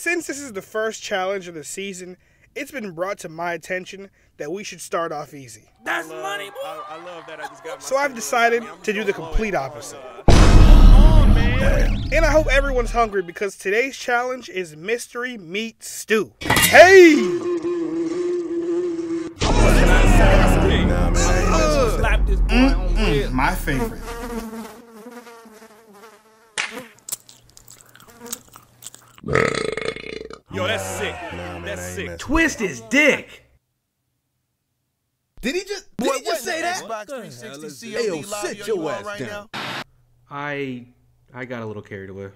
Since this is the first challenge of the season, it's been brought to my attention that we should start off easy. That's money, boy. I, I love that. I just got my So I've decided assignment. To do the complete opposite. Uh, on. And I hope everyone's hungry because today's challenge is mystery meat stew. Hey! Slap this boy on wheel. My favorite. Yo, that's sick. That's sick. Twist his dick. Did he just did he just say that? Xbox 360 Hey, yo, COD live, sit your you ass right down. now? I I got a little carried away.